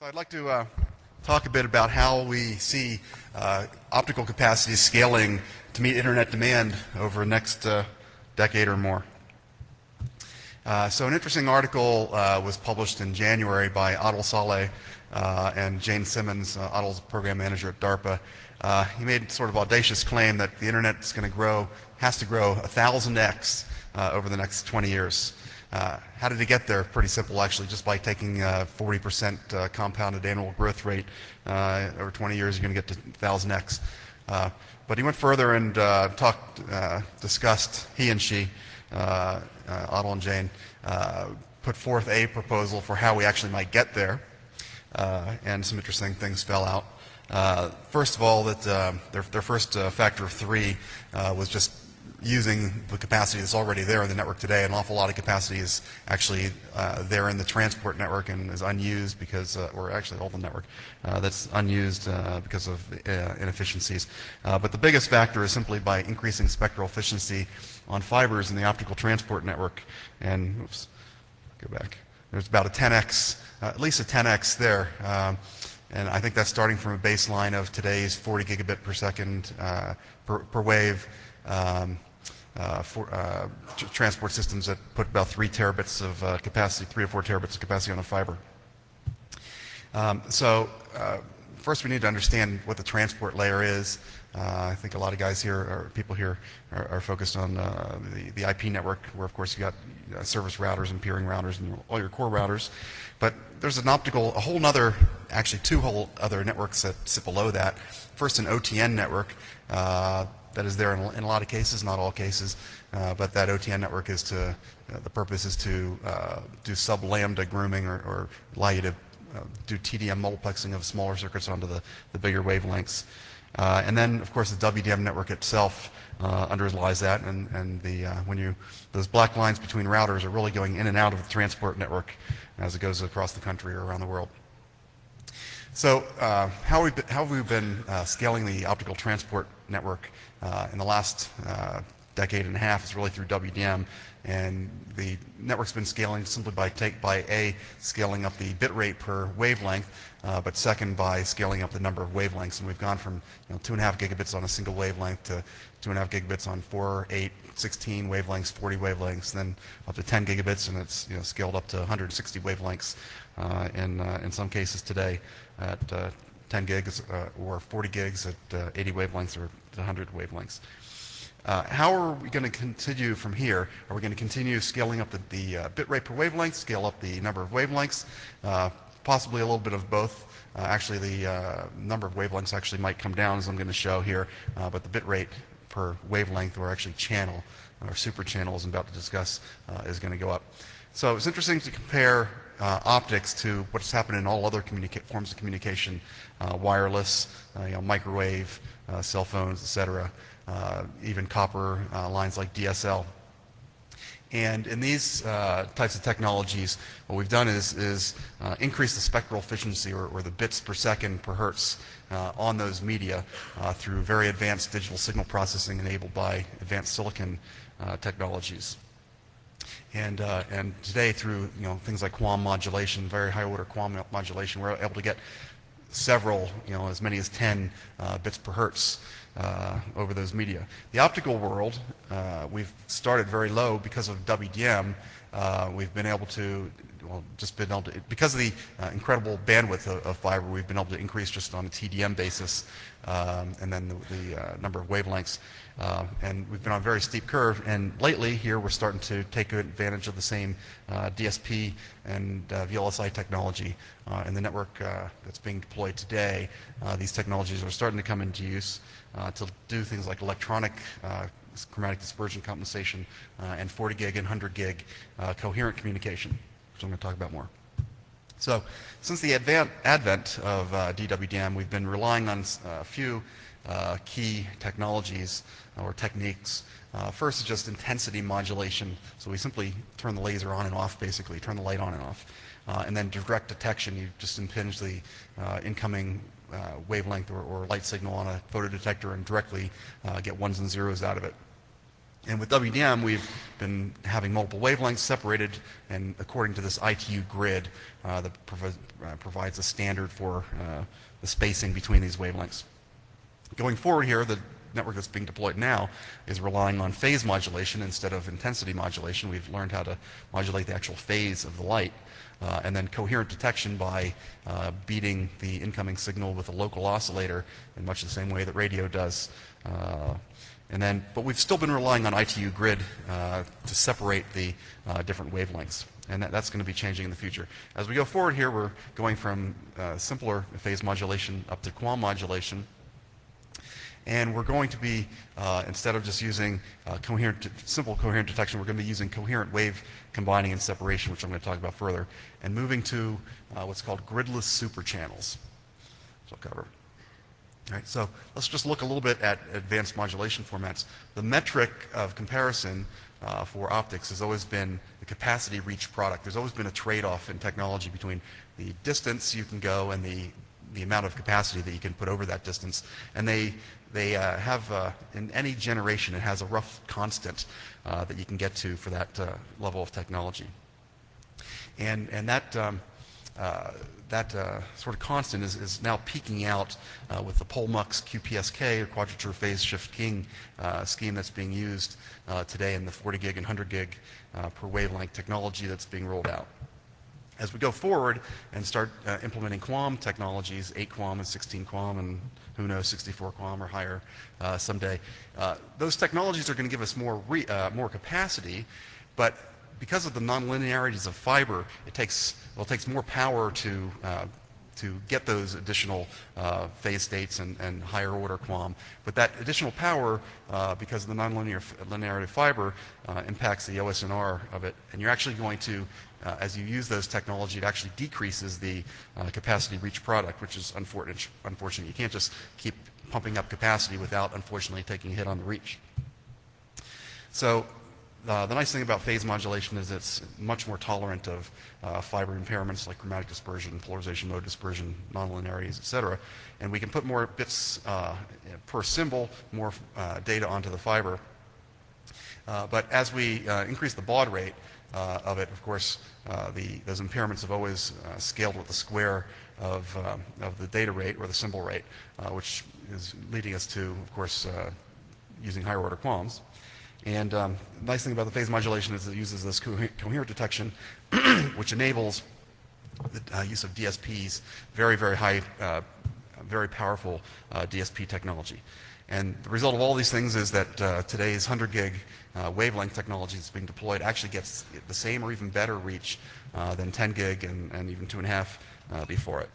So I'd like to uh, talk a bit about how we see uh, optical capacity scaling to meet internet demand over the next uh, decade or more. Uh, so an interesting article uh, was published in January by Adel Saleh uh, and Jane Simmons, uh, Adel's program manager at DARPA. He made sort of audacious claim that the internet is going to grow, has to grow 1,000x uh, over the next 20 years. Uh, how did he get there? Pretty simple, actually, just by taking 40% uh, uh, compounded annual growth rate uh, over 20 years, you're going to get to 1,000x. Uh, but he went further and uh, talked, uh, discussed, he and she, Adel and Jane, put forth a proposal for how we actually might get there. and some interesting things fell out. First of all, that their, their, first factor of three was just using the capacity that's already there in the network today. An awful lot of capacity is actually uh, there in the transport network and is unused because, uh, or actually all the network, uh, that's unused uh, because of uh, inefficiencies. Uh, but the biggest factor is simply by increasing spectral efficiency on fibers in the optical transport network. And, oops, go back. There's about a 10x, at least a 10x there. Um, and I think that's starting from a baseline of today's 40 gigabit per second per, per, wave. Um, uh, for, uh, transport systems that put about three terabits of uh, capacity, three or four terabits of capacity on a fiber. Um, so uh, first we need to understand what the transport layer is. Uh, I think a lot of guys here, or people here, are, are focused on uh, the, the IP network, where of course you've got service routers and peering routers and all your core routers. But there's an optical, a whole other, actually two whole other networks that sit below that. First, an OTN network that is there in, in, a lot of cases, not all cases, uh, but that OTN network is to, uh, the purpose is to uh, do sub-lambda grooming or, or, allow you to uh, do TDM multiplexing of smaller circuits onto the, the bigger wavelengths. Uh, and then, of course, the WDM network itself uh, underlies that, and, and the, when you, those black lines between routers are really going in and out of the transport network as it goes across the country or around the world. So uh, how, we how, have we been uh, scaling the optical transport network uh, in the last uh, decade and a half is really through WDM. And the network's been scaling simply by, take, by A, scaling up the bit rate per wavelength, uh, but second by scaling up the number of wavelengths. And we've gone from you know, 2.5 gigabits on a single wavelength to 2.5 gigabits on 4, 8, 16 wavelengths, 40 wavelengths, then up to 10 gigabits, and it's you know, scaled up to 160 wavelengths uh, in, uh, in some cases today at uh, 10 gigs or 40 gigs at 80 wavelengths or 100 wavelengths. Uh, how are we going to continue from here? Are we going to continue scaling up the, the uh, bit rate per wavelength, scale up the number of wavelengths, uh, possibly a little bit of both? Uh, actually, the uh, number of wavelengths actually might come down, as I'm going to show here, uh, but the bit rate per wavelength, or actually channel, or super channel, as I'm about to discuss, is going to go up. So it's interesting to compare optics to what's happened in all other forms of communication, wireless, you know, microwave, cell phones, etc uh, even copper uh, lines like DSL. And in these uh, types of technologies, what we've done is, is uh, increase the spectral efficiency or, or, the bits per second per hertz uh, on those media uh, through very advanced digital signal processing enabled by advanced silicon technologies. And, and today through you know, things like QAM modulation, very high order QAM modulation, we're able to get several, you know, as many as 10 bits per hertz uh, over those media. The optical world, uh, we've started very low because of WDM. Uh, we've been able to, well, just been able to, because of the uh, incredible bandwidth of, of, fiber, we've been able to increase just on a TDM basis, um, and then the, the uh, number of wavelengths. Uh, and we've been on a very steep curve, and lately here we're starting to take advantage of the same DSP and VLSI technology in the network that's being deployed today. these technologies are starting to come into use uh, to do things like electronic uh, chromatic dispersion compensation uh, and 40 gig and 100 gig uh, coherent communication, which I'm going to talk about more. So since the advent, advent of uh, DWDM, we've been relying on a few key technologies or techniques uh, first is just intensity modulation. So we simply turn the laser on and off, basically, turn the light on and off. Uh, and then direct detection, you just impinge the uh, incoming uh, wavelength or, or, light signal on a photodetector and directly uh, get ones and zeros out of it. And with WDM, we've been having multiple wavelengths separated, and according to this ITU grid uh, that uh, provides a standard for uh, the spacing between these wavelengths. Going forward here, the network that's being deployed now is relying on phase modulation instead of intensity modulation. We've learned how to modulate the actual phase of the light. Uh, and then coherent detection by uh, beating the incoming signal with a local oscillator in much the same way that radio does. Uh, and then, but we've still been relying on ITU grid uh, to separate the uh, different wavelengths. And that, that's going to be changing in the future. As we go forward here, we're going from uh, simpler phase modulation up to QAM modulation. And we're going to be, uh, instead of just using uh, coherent, simple coherent detection, we're going to be using coherent wave combining and separation, which I'm going to talk about further, and moving to uh, what's called gridless superchannels, which I'll cover. Right, so let's just look a little bit at advanced modulation formats. The metric of comparison uh, for optics has always been the capacity reach product. There's always been a trade-off in technology between the distance you can go and the, the amount of capacity that you can put over that distance. And they, they uh, have, uh, in any generation, it has a rough constant uh, that you can get to for that uh, level of technology. And, and that, um, that uh, sort of constant is, is now peaking out uh, with the Polmux QPSK, or quadrature phase shift keying uh, scheme that's being used uh, today in the 40 gig and 100 gig uh, per wavelength technology that's being rolled out. As we go forward and start uh, implementing QAM technologies, 8 QAM and 16 QAM and who knows, 64 QAM or higher someday, those technologies are going to give us more, more capacity, but because of the nonlinearities of fiber, it takes, well, it takes more power to, uh, to get those additional uh, phase states and, and, higher order QAM. But that additional power, uh, because of the nonlinear linearity of fiber, uh, impacts the OSNR of it. And you're actually going to, uh, as you use those technology, it actually decreases the uh, capacity reach product, which is unfortunate. unfortunate. You can't just keep pumping up capacity without, unfortunately, taking a hit on the reach. So uh, the nice thing about phase modulation is it's much more tolerant of uh, fiber impairments like chromatic dispersion, polarization mode dispersion, nonlinearities, et cetera. And we can put more bits uh, per symbol, more uh, data onto the fiber. Uh, but as we uh, increase the baud rate of it, of course, the, those impairments have always scaled with the square of, of the data rate or the symbol rate, which is leading us to, of course, using higher order QAMs. And um, the nice thing about the phase modulation is it uses this co coherent detection, which enables the uh, use of DSPs, very, very high, uh, very powerful uh, DSP technology. And the result of all these things is that uh, today's 100 gig uh, wavelength technology that's being deployed actually gets the same or even better reach uh, than 10 gig and, and even 2.5 before it.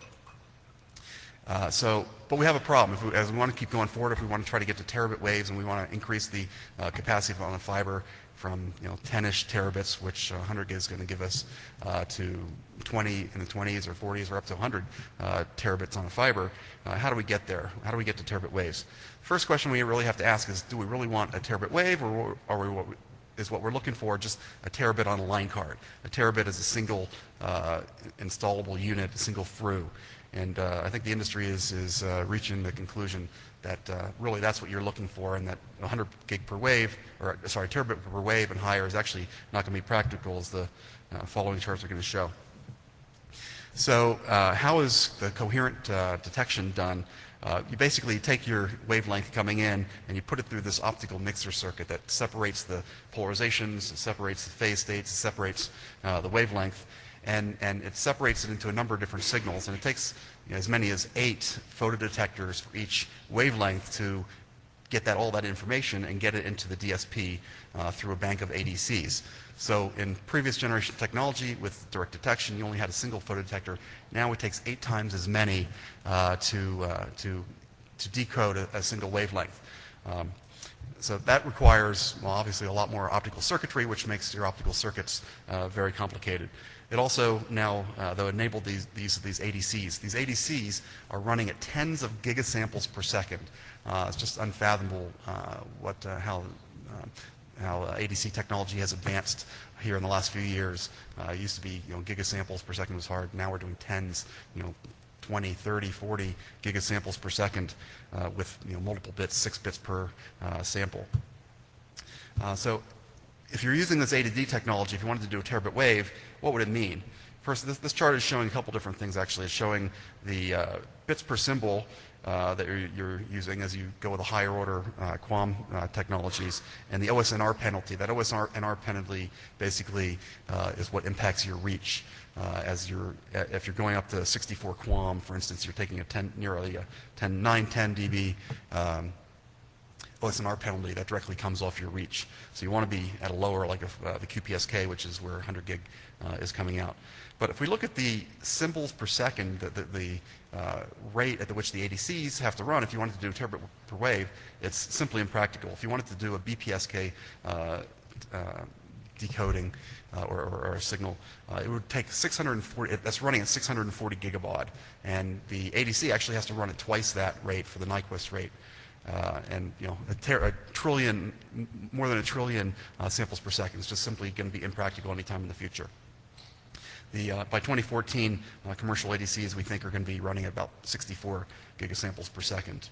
Uh, so, but we have a problem. If we, as we want to keep going forward, if we want to try to get to terabit waves and we want to increase the uh, capacity on the fiber from you know 10-ish terabits, which 100 gig is going to give us, uh, to 20 in the 20s or 40s or up to 100 uh, terabits on a fiber, uh, how do we get there? How do we get to terabit waves? First question we really have to ask is, do we really want a terabit wave, or are we what we, is what we're looking for just a terabit on a line card? A terabit is a single uh, installable unit, a single through. And uh, I think the industry is, is uh, reaching the conclusion that uh, really that's what you're looking for and that 100 gig per wave, or sorry, terabit per wave and higher is actually not going to be practical as the uh, following charts are going to show. So uh, how is the coherent uh, detection done? you basically take your wavelength coming in and you put it through this optical mixer circuit that separates the polarizations, separates the phase states, separates the wavelength, and, and it separates it into a number of different signals. And it takes you know, as many as eight photodetectors for each wavelength to get that, all that information and get it into the DSP uh, through a bank of ADCs. So in previous generation technology with direct detection, you only had a single photodetector. Now it takes eight times as many uh, to, uh, to, to decode a, a single wavelength. Um, so that requires, well, obviously a lot more optical circuitry, which makes your optical circuits uh, very complicated. It also now, uh, though, enabled these, these, these ADCs. These ADCs are running at tens of gigasamples per second. Uh, it's just unfathomable uh, what, uh, how, uh, how uh, ADC technology has advanced here in the last few years. it used to be, you know, gigasamples per second was hard. Now we're doing tens, you know, 20, 30, 40 gigasamples per second with, you know, multiple bits, six bits per sample. So if you're using this A to D technology, if you wanted to do a terabit wave, what would it mean? First, this, this chart is showing a couple different things actually. It's showing the uh, bits per symbol uh, that you're, you're, using as you go with the higher order uh, QAM uh, technologies and the OSNR penalty. That OSNR penalty basically uh, is what impacts your reach. Uh, as you're, if you're going up to 64 QAM, for instance, you're taking a 10, nearly a 10, 9, 10 dB um, OSNR penalty that directly comes off your reach. So you want to be at a lower, like a, uh, the QPSK, which is where 100 gig uh, is coming out. But if we look at the symbols per second, the, the, the uh, rate at which the ADCs have to run, if you wanted to do a terabit per wave, it's simply impractical. If you wanted to do a BPSK uh, uh, decoding uh, or, or, or, a signal, it would take 640, that's running at 640 gigabaud. And the ADC actually has to run at twice that rate for the Nyquist rate. Uh, and you know, a, a, trillion, more than a trillion uh, samples per second is just simply going to be impractical anytime in the future. The, uh, by 2014, uh, commercial ADCs we think are going to be running at about 64 gigasamples per second.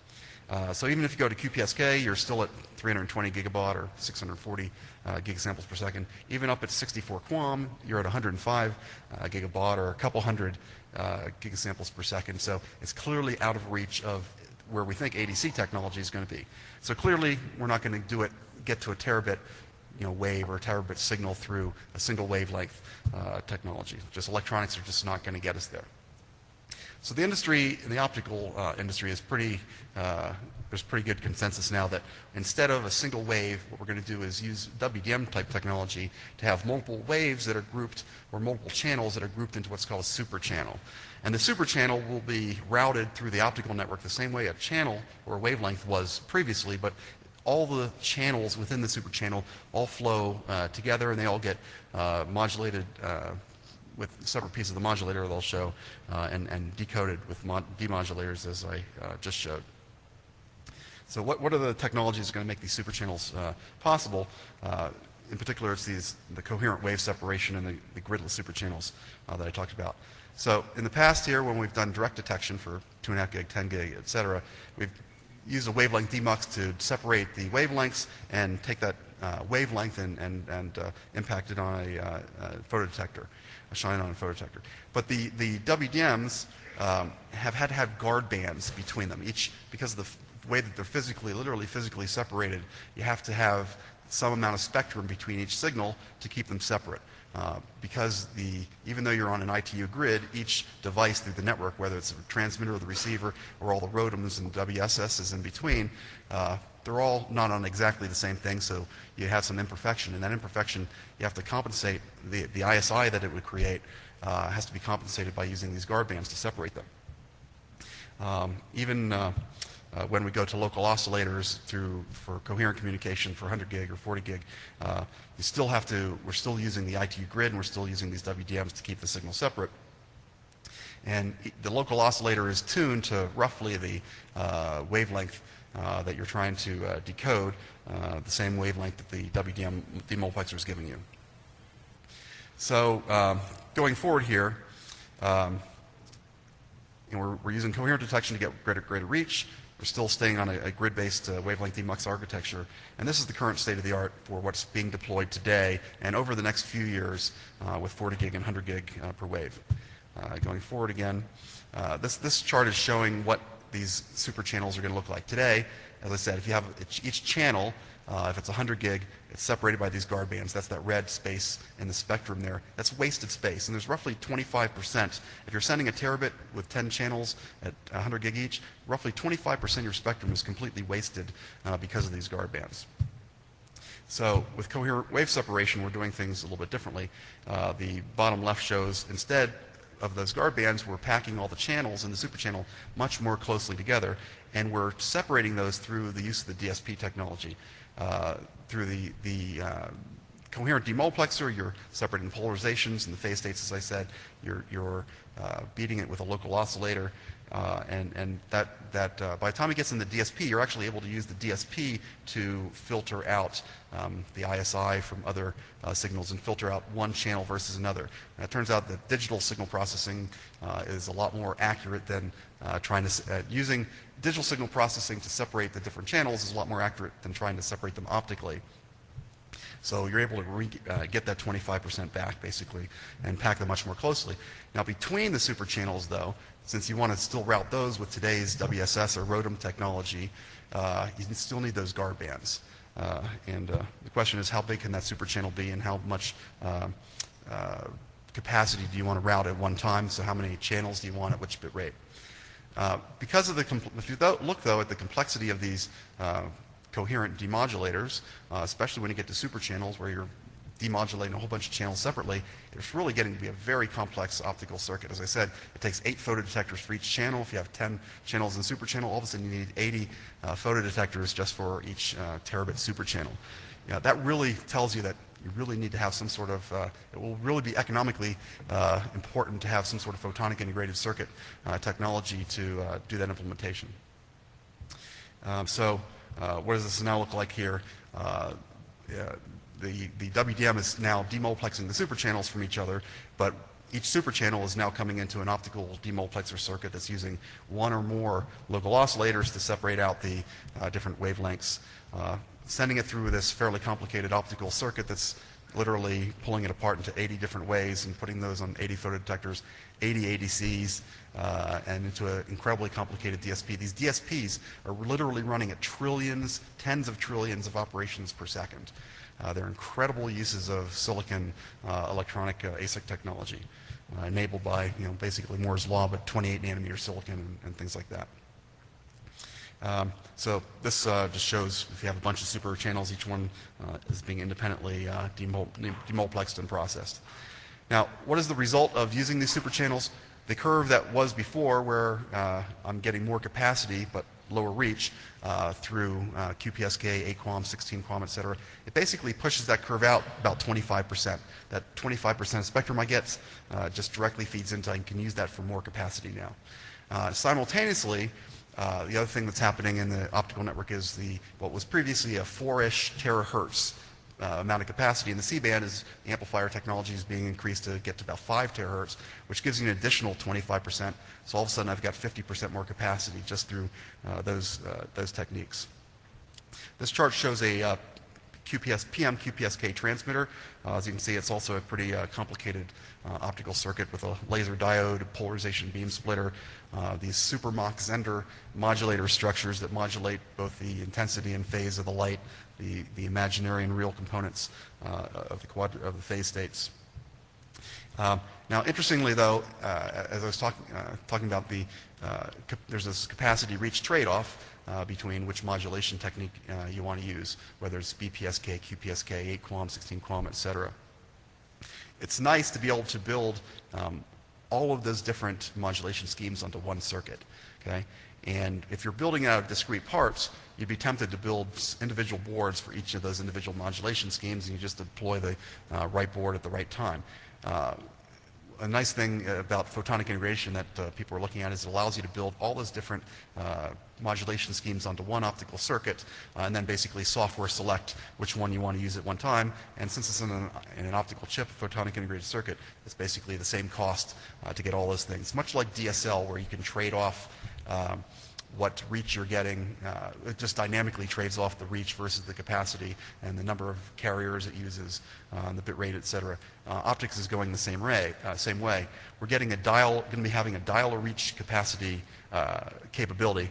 Uh, so even if you go to QPSK, you're still at 320 gigabaud or 640 uh, gigasamples per second. Even up at 64 QAM, you're at 105 gigabaud or a couple hundred gigasamples per second. So it's clearly out of reach of where we think ADC technology is going to be. So clearly, we're not going to do it, get to a terabit you know, wave or a terabit signal through a single wavelength uh, technology. Just electronics are just not going to get us there. So the industry, the optical uh, industry is pretty, uh, there's pretty good consensus now that instead of a single wave, what we're going to do is use WDM type technology to have multiple waves that are grouped, or multiple channels that are grouped into what's called a super channel. And the super channel will be routed through the optical network the same way a channel or a wavelength was previously, but all the channels within the super channel all flow uh, together and they all get uh, modulated uh, with separate pieces of the modulator they'll show uh, and, and, decoded with demodulators as I uh, just showed. So what, what are the technologies going to make these super channels uh, possible? in particular, it's these, the coherent wave separation and the, the gridless super channels that I talked about. So in the past here, when we've done direct detection for 2.5 gig, 10 gig, et cetera, we've used a wavelength demux to separate the wavelengths and take that uh, wavelength and, and, and uh, impact it on a, uh, a photodetector, a shine on a photodetector. But the, the WDMs um, have had to have guard bands between them. Each, because of the way that they're physically, literally physically separated, you have to have some amount of spectrum between each signal to keep them separate. Uh, because the, even though you're on an ITU grid, each device through the network, whether it's a transmitter or the receiver or all the ROADMs and WSSs in between, uh, they're all not on exactly the same thing, so you have some imperfection. And that imperfection, you have to compensate, the, the ISI that it would create uh, has to be compensated by using these guard bands to separate them. Um, even uh, when we go to local oscillators through for coherent communication for 100 gig or 40 gig, uh, you still have to, we're still using the ITU grid and we're still using these WDMs to keep the signal separate. And the local oscillator is tuned to roughly the uh, wavelength uh, that you're trying to uh, decode, uh, the same wavelength that the WDM demultiplexer is giving you. So um, going forward here, um, we're, we're, using coherent detection to get greater, greater reach. We're still staying on a, a grid-based uh, wavelength demux architecture, and this is the current state of the art for what's being deployed today and over the next few years uh, with 40 gig and 100 gig uh, per wave. Uh, going forward again, uh, this, this chart is showing what these super channels are going to look like. Today, as I said, if you have each channel uh, if it's 100 gig, it's separated by these guard bands. That's that red space in the spectrum there. That's wasted space. And there's roughly 25%. If you're sending a terabit with 10 channels at 100 gig each, roughly 25% of your spectrum is completely wasted uh, because of these guard bands. So with coherent wave separation, we're doing things a little bit differently. Uh, the bottom left shows instead of those guard bands, we're packing all the channels in the super channel much more closely together, and we're separating those through the use of the DSP technology. Uh, through the, the uh, coherent demultiplexer, you're separating the polarizations and the phase states, as I said. You're, you're uh, beating it with a local oscillator. Uh, and and that, that uh, by the time it gets in the DSP, you're actually able to use the DSP to filter out um, the ISI from other uh, signals and filter out one channel versus another. And it turns out that digital signal processing uh, is a lot more accurate than trying to, using digital signal processing to separate the different channels is a lot more accurate than trying to separate them optically. So you're able to uh, get that 25% back, basically, and pack them much more closely. Now, between the super channels, though, since you want to still route those with today's WSS or ROADM technology, uh, you still need those guard bands. Uh, and uh, the question is, how big can that super channel be, and how much uh, uh, capacity do you want to route at one time? So how many channels do you want at which bit rate? Uh, because of the, if you look though at the complexity of these coherent demodulators, especially when you get to super channels where you're demodulating a whole bunch of channels separately, it's really getting to be a very complex optical circuit. As I said, it takes eight photodetectors for each channel. If you have 10 channels in super channel, all of a sudden you need 80 uh, photodetectors just for each uh, terabit super channel. Yeah, that really tells you that you really need to have some sort of, uh, it will really be economically uh, important to have some sort of photonic integrated circuit uh, technology to uh, do that implementation. Um, so what does this now look like here? the, the WDM is now demultiplexing the super channels from each other, but each super channel is now coming into an optical demultiplexer circuit that's using one or more local oscillators to separate out the uh, different wavelengths, uh, sending it through this fairly complicated optical circuit that's literally pulling it apart into 80 different ways and putting those on 80 photodetectors, 80 ADCs, uh, and into an incredibly complicated DSP. These DSPs are literally running at trillions, tens of trillions of operations per second. Uh, they're incredible uses of silicon uh, electronic uh, ASIC technology, enabled by you know, basically Moore's Law, but 28 nanometer silicon and, and things like that. Um, so this uh, just shows if you have a bunch of super channels, each one uh, is being independently uh, demul demultiplexed and processed. Now, what is the result of using these super channels? The curve that was before, where I'm getting more capacity but lower reach uh, through uh, QPSK, 8 QAM, 16 QAM, et cetera, it basically pushes that curve out about 25%. That 25% spectrum I get uh, just directly feeds into, I can use that for more capacity now. Uh, simultaneously, uh, the other thing that's happening in the optical network is the what was previously a 4-ish terahertz uh, amount of capacity in the C-band is amplifier technology is being increased to get to about 5 terahertz, which gives you an additional 25%. So all of a sudden I've got 50% more capacity just through uh, those, uh, those techniques. This chart shows a uh, QPS, PM QPSK transmitter. Uh, as you can see, it's also a pretty uh, complicated uh, optical circuit with a laser diode, polarization beam splitter, uh, these super Mach Zehnder modulator structures that modulate both the intensity and phase of the light, the, the imaginary and real components uh, of, the quad, of the phase states. Um, now, interestingly, though, uh, as I was talk, talking about the, there's this capacity reach trade-off. Uh, between which modulation technique uh, you want to use, whether it's BPSK, QPSK, 8 QAM, 16 QAM, et cetera. It's nice to be able to build um, all of those different modulation schemes onto one circuit. Okay? And if you're building out of discrete parts, you'd be tempted to build individual boards for each of those individual modulation schemes, and you just deploy the uh, right board at the right time. Uh, a nice thing about photonic integration that uh, people are looking at is it allows you to build all those different uh, modulation schemes onto one optical circuit uh, and then basically software select which one you want to use at one time. And since it's in an, in an optical chip, a photonic integrated circuit, it's basically the same cost uh, to get all those things. Much like DSL where you can trade off um, what reach you're getting. Uh, it just dynamically trades off the reach versus the capacity and the number of carriers it uses, uh, and the bit rate, et cetera. Uh, optics is going the same way. Uh, same way. We're getting a dial, going to be having a dial or reach capacity uh, capability,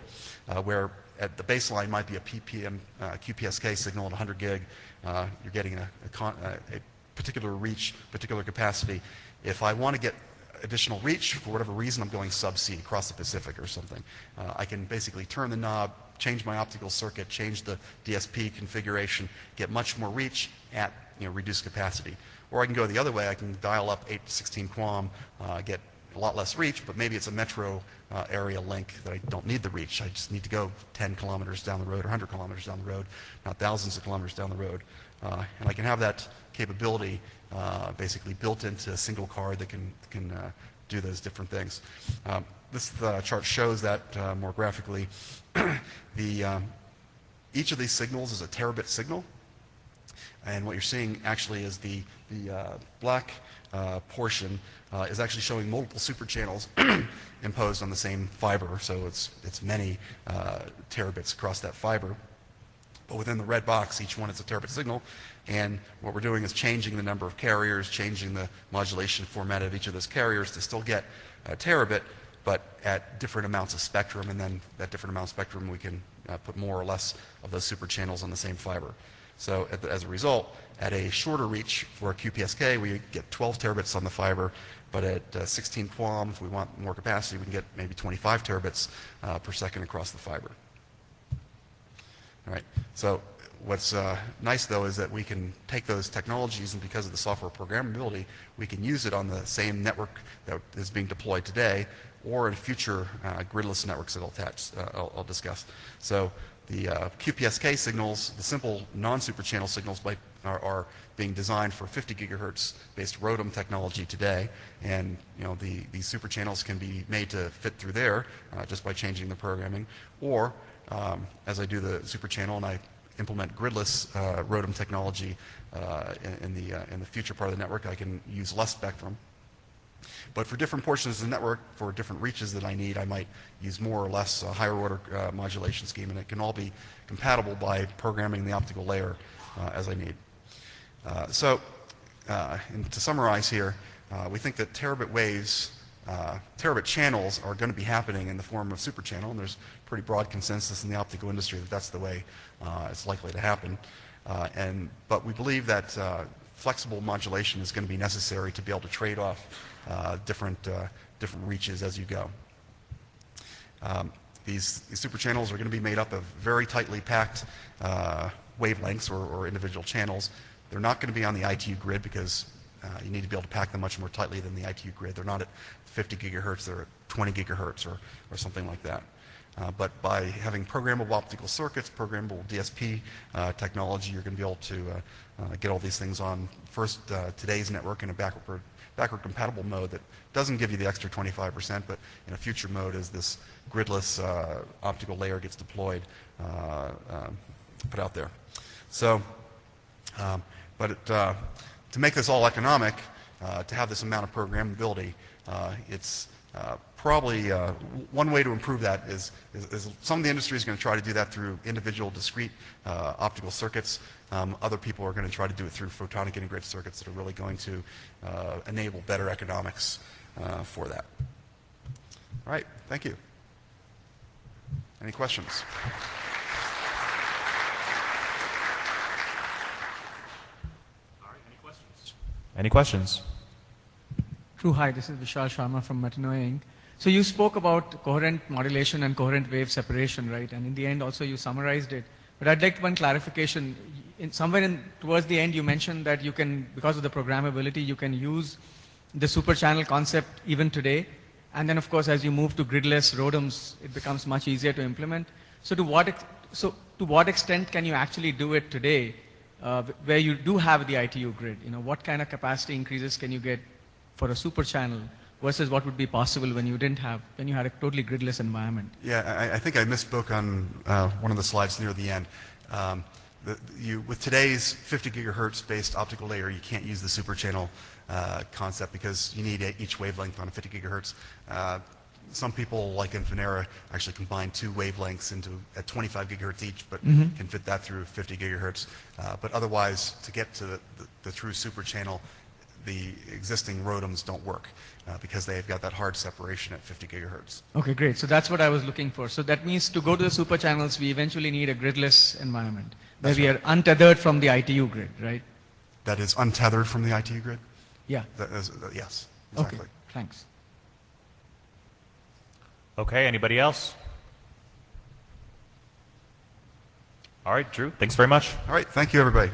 uh, where at the baseline might be a PPM QPSK signal at 100 gig. you're getting a, a, a particular reach, particular capacity. If I want to get additional reach, for whatever reason, I'm going subsea across the Pacific or something. Uh, I can basically turn the knob, change my optical circuit, change the DSP configuration, get much more reach at you know, reduced capacity. Or I can go the other way. I can dial up 8 to 16 QAM, uh, get a lot less reach, but maybe it's a metro uh, area link that I don't need the reach. I just need to go 10 kilometers down the road or 100 kilometers down the road, not thousands of kilometers down the road. Uh, and I can have that capability uh, basically built into a single card that can, can uh, do those different things. Um, this uh, chart shows that uh, more graphically. the, um, each of these signals is a terabit signal. And what you're seeing actually is the, the uh, black portion is actually showing multiple super channels imposed on the same fiber. So it's, it's many terabits across that fiber. But within the red box, each one is a terabit signal. And what we're doing is changing the number of carriers, changing the modulation format of each of those carriers to still get a terabit, but at different amounts of spectrum. And then that different amount of spectrum, we can uh, put more or less of those super channels on the same fiber. So as a result, at a shorter reach for QPSK, we get 12 terabits on the fiber, but at uh, 16 QAM, if we want more capacity, we can get maybe 25 terabits uh, per second across the fiber. All right. So what's uh, nice, though, is that we can take those technologies, and because of the software programmability, we can use it on the same network that is being deployed today or in future uh, gridless networks that I'll, attach, uh, I'll, I'll discuss. So the uh, QPSK signals, the simple non-super channel signals by, are, are, being designed for 50 gigahertz based ROADM technology today, and you know the these super channels can be made to fit through there uh, just by changing the programming. Or um, as I do the super channel and I implement gridless uh, technology uh, in, in, the uh, in the future part of the network, I can use less spectrum but for different portions of the network, for different reaches that I need, I might use more or less a higher order uh, modulation scheme, and it can all be compatible by programming the optical layer uh, as I need. Uh, so, uh, to summarize here, uh, we think that terabit waves, uh, terabit channels are going to be happening in the form of super channel, and there's pretty broad consensus in the optical industry that that's the way it's likely to happen. and, but we believe that flexible modulation is going to be necessary to be able to trade off uh, different, uh, different reaches as you go. Um, these, these, super channels are going to be made up of very tightly packed uh, wavelengths or, or, individual channels. They're not going to be on the ITU grid because uh, you need to be able to pack them much more tightly than the ITU grid. They're not at 50 gigahertz, they're at 20 gigahertz or, or something like that. Uh, but by having programmable optical circuits, programmable DSP uh, technology, you're going to be able to uh, uh, get all these things on first today's network in a backward, backward compatible mode that doesn't give you the extra 25%, but in a future mode as this gridless optical layer gets deployed, put out there. So, um, but it, to make this all economic, to have this amount of programmability, it's uh, probably uh, one way to improve that is, is, is, some of the industry is going to try to do that through individual discrete uh, optical circuits. Um, other people are going to try to do it through photonic integrated circuits that are really going to uh, enable better economics uh, for that. All right, thank you. Any questions? All right, any questions? Any questions? True. Hi, this is Vishal Sharma from Metanoia Inc. So you spoke about coherent modulation and coherent wave separation, right? And in the end, also you summarized it. But I'd like one clarification. In, somewhere in, towards the end, you mentioned that you can, because of the programmability, you can use the super channel concept even today. And then, of course, as you move to gridless ROADMs, it becomes much easier to implement. So to what, so to what extent can you actually do it today where you do have the ITU grid? You know, what kind of capacity increases can you get for a super channel versus what would be possible when you didn't have, when you had a totally gridless environment. Yeah, I, I think I misspoke on uh, one of the slides near the end. Um, the, you, with today's 50 gigahertz based optical layer, you can't use the super channel uh, concept because you need each wavelength on a 50 gigahertz. Uh, some people, like Infinera, actually combine two wavelengths into at 25 gigahertz each, but mm -hmm. can fit that through 50 gigahertz. Uh, but otherwise, to get to the, the, the true super channel, the existing ROADMs don't work uh, because they've got that hard separation at 50 gigahertz. Okay, great. So that's what I was looking for. So that means to go to the super channels, we eventually need a gridless environment where we right. are untethered from the ITU grid, right? That is untethered from the ITU grid? Yeah. Is, uh, yes, exactly. Okay, thanks. Okay, anybody else? All right, Drew, thanks very much. All right, thank you, everybody.